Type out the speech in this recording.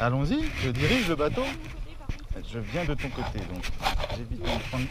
Allons-y, je dirige le bateau. Je viens de ton côté, donc j'évite de me prendre